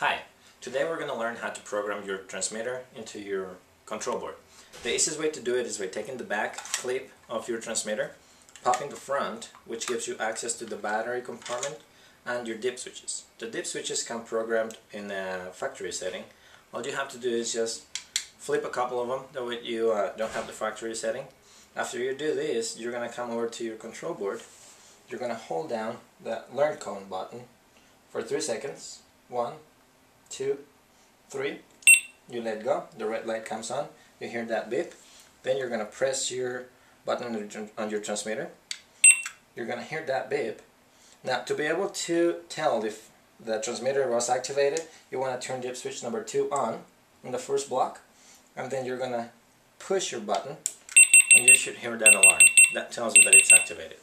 Hi, today we're going to learn how to program your transmitter into your control board. The easiest way to do it is by taking the back clip of your transmitter, popping the front, which gives you access to the battery compartment, and your dip switches. The dip switches come programmed in a factory setting. All you have to do is just flip a couple of them, that way you uh, don't have the factory setting. After you do this, you're going to come over to your control board. You're going to hold down the learn code button for 3 seconds. One, two, three. You let go, the red light comes on, you hear that beep. Then you're going to press your button on your transmitter. You're going to hear that beep. Now to be able to tell if the transmitter was activated, you want to turn dip switch number 2 on in the first block and then you're going to push your button and you should hear that alarm. That tells you that it's activated.